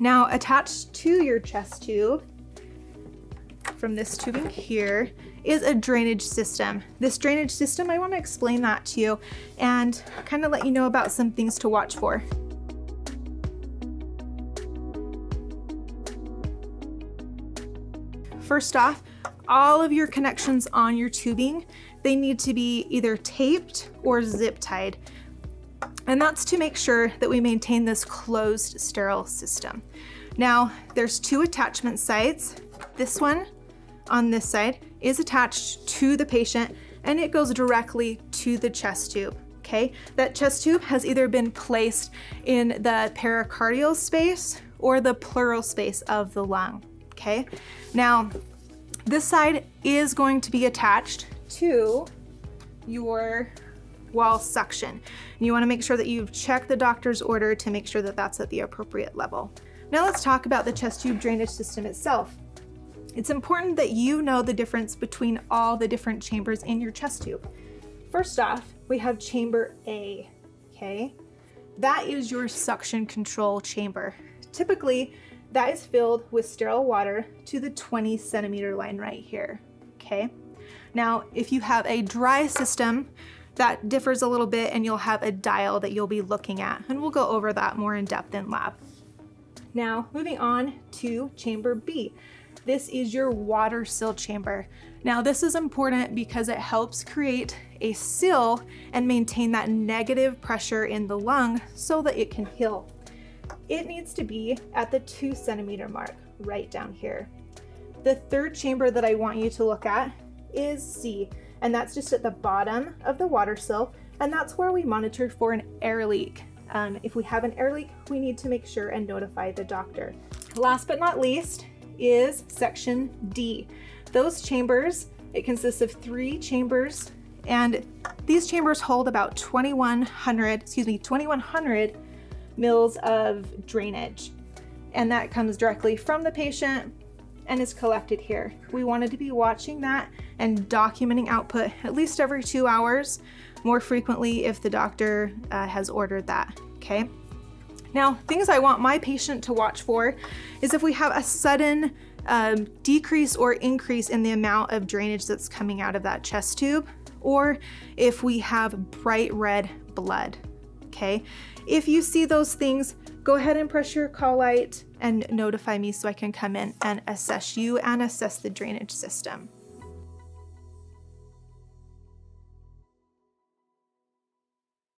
Now attached to your chest tube from this tubing here is a drainage system. This drainage system, I wanna explain that to you and kind of let you know about some things to watch for. First off, all of your connections on your tubing, they need to be either taped or zip tied. And that's to make sure that we maintain this closed sterile system. Now, there's two attachment sites. This one on this side is attached to the patient and it goes directly to the chest tube. Okay, that chest tube has either been placed in the pericardial space or the pleural space of the lung. Okay, now this side is going to be attached to your wall suction. You wanna make sure that you've checked the doctor's order to make sure that that's at the appropriate level. Now let's talk about the chest tube drainage system itself. It's important that you know the difference between all the different chambers in your chest tube. First off, we have chamber A, okay? That is your suction control chamber. Typically, that is filled with sterile water to the 20 centimeter line right here, okay? Now, if you have a dry system, that differs a little bit and you'll have a dial that you'll be looking at, and we'll go over that more in depth in lab. Now, moving on to chamber B. This is your water seal chamber. Now this is important because it helps create a seal and maintain that negative pressure in the lung so that it can heal. It needs to be at the two centimeter mark, right down here. The third chamber that I want you to look at is C, and that's just at the bottom of the water seal, and that's where we monitor for an air leak. Um, if we have an air leak, we need to make sure and notify the doctor. Last but not least is section D. Those chambers, it consists of three chambers and these chambers hold about 2100, excuse me, 2100 mils of drainage. And that comes directly from the patient and is collected here. We wanted to be watching that and documenting output at least every two hours, more frequently if the doctor uh, has ordered that, okay? Now, things I want my patient to watch for is if we have a sudden um, decrease or increase in the amount of drainage that's coming out of that chest tube, or if we have bright red blood, okay? If you see those things, go ahead and press your call light and notify me so I can come in and assess you and assess the drainage system.